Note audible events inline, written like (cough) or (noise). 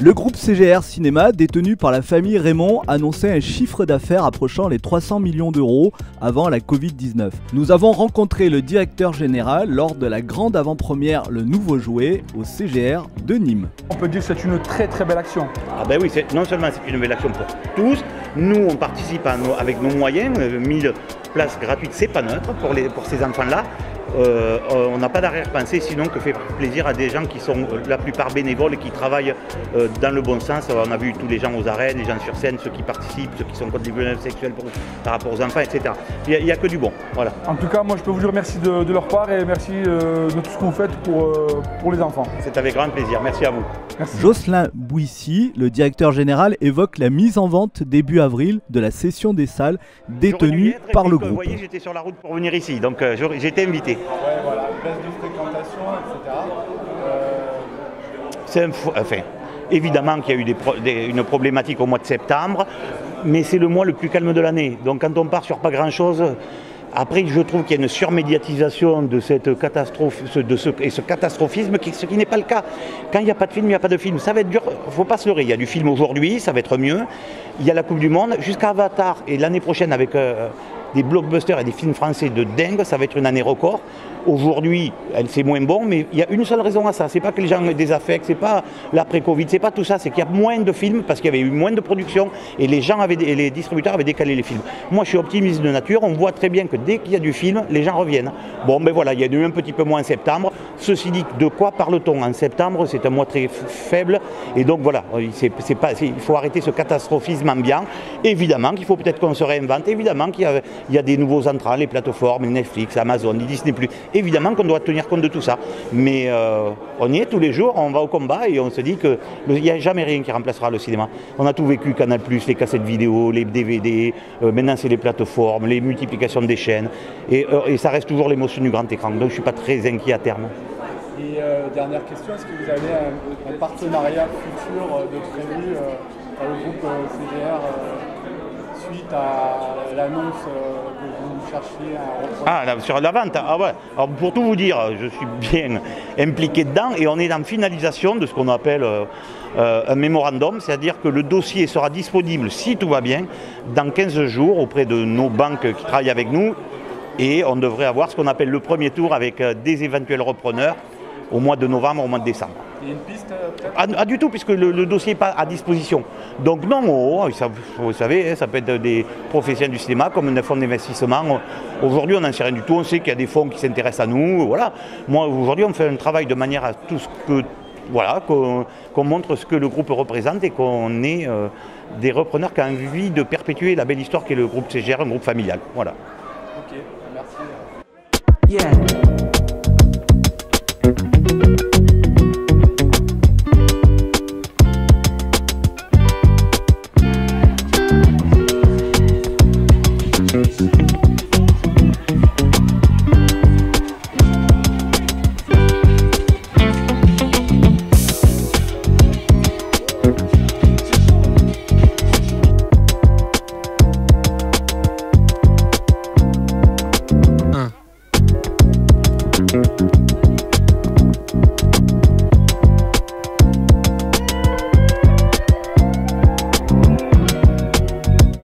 Le groupe CGR Cinéma, détenu par la famille Raymond, annonçait un chiffre d'affaires approchant les 300 millions d'euros avant la Covid-19. Nous avons rencontré le directeur général lors de la grande avant-première Le Nouveau Jouet au CGR de Nîmes. On peut dire que c'est une très très belle action. Ah ben oui, non seulement c'est une belle action pour tous, nous on participe avec nos moyens, 1000 euh, places gratuites, c'est pas neutre pour, les, pour ces enfants-là. Euh, on n'a pas d'arrière-pensée sinon que faire plaisir à des gens qui sont euh, la plupart bénévoles et qui travaillent euh, dans le bon sens. On a vu tous les gens aux arènes, les gens sur scène, ceux qui participent, ceux qui sont contre les violences sexuelles par rapport aux enfants, etc. Il n'y a, que du bon. Voilà. En tout cas, moi je peux vous dire merci de, leur part et merci de tout ce que vous faites pour, pour les enfants. C'est avec grand plaisir. Merci à vous. Jocelyn Bouissy, le directeur général, évoque la mise en vente début avril de la session des salles détenues par le groupe. Vous voyez, j'étais sur la route pour venir ici, donc j'ai été invité. Ouais. Euh, C'est un enfin, évidemment qu'il y a eu une problématique au mois de septembre, mais c'est le mois le plus calme de l'année. Donc quand on part sur pas grand-chose, après, je trouve qu'il y a une surmédiatisation de cette catastrophe ce, et ce catastrophisme, ce qui n'est pas le cas. Quand il n'y a pas de film, il n'y a pas de film. Ça va être dur, il ne faut pas se leurrer. Il y a du film aujourd'hui, ça va être mieux. Il y a la Coupe du Monde, jusqu'à Avatar, et l'année prochaine avec euh, des blockbusters et des films français de dingue, ça va être une année record. Aujourd'hui, c'est moins bon, mais il y a une seule raison à ça. C'est pas que les gens affects, c'est pas l'après-Covid, c'est pas tout ça. C'est qu'il y a moins de films parce qu'il y avait eu moins de production et les gens avaient, les distributeurs avaient décalé les films. Moi, je suis optimiste de nature. On voit très bien que dès qu'il y a du film, les gens reviennent. Bon, ben voilà, il y a eu un petit peu moins en septembre. Ceci dit, de quoi parle-t-on? En septembre C'est un mois très faible et donc voilà, il faut arrêter ce catastrophisme ambiant. Évidemment qu'il faut peut-être qu'on se réinvente. Évidemment qu'il y, a des nouveaux entrants, les plateformes, Netflix, Amazon, Disney+. Évidemment qu'on doit tenir compte de tout ça. Mais euh, on y est tous les jours, on va au combat et on se dit qu'il n'y a jamais rien qui remplacera le cinéma. On a tout vécu, Canal+, les cassettes vidéo, les DVD, euh, maintenant c'est les plateformes, les multiplications des chaînes. Euh, et, ça reste toujours l'émotion du grand écran. Donc je ne suis pas très inquiet à terme. Et dernière question, est-ce que vous avez un, partenariat futur de prévu avec le groupe CGR suite à l'annonce euh, que vous cherchiez à Ah, sur la vente Ah ouais. Alors pour tout vous dire, je suis bien (laughs) impliqué dedans et on est en finalisation de ce qu'on appelle euh, euh, un mémorandum, c'est-à-dire que le dossier sera disponible, si tout va bien, dans 15 jours auprès de nos banques qui travaillent avec nous et on devrait avoir ce qu'on appelle le premier tour avec des éventuels repreneurs au mois de novembre, au mois de décembre. Il y a une piste euh, ah, ah, du tout, puisque le, dossier n'est pas à disposition. Donc non, oh, vous savez, hein, ça peut être des professionnels du cinéma comme un fonds d'investissement. Aujourd'hui, on n'en sait rien du tout. On sait qu'il y a des fonds qui s'intéressent à nous. Voilà. Moi, aujourd'hui, on fait un travail de manière à tout ce que voilà, qu'on montre ce que le groupe représente et qu'on ait euh, des repreneurs qui ont envie de perpétuer la belle histoire qu'est le groupe CGR, un groupe familial. Voilà. Ok, merci. Yeah.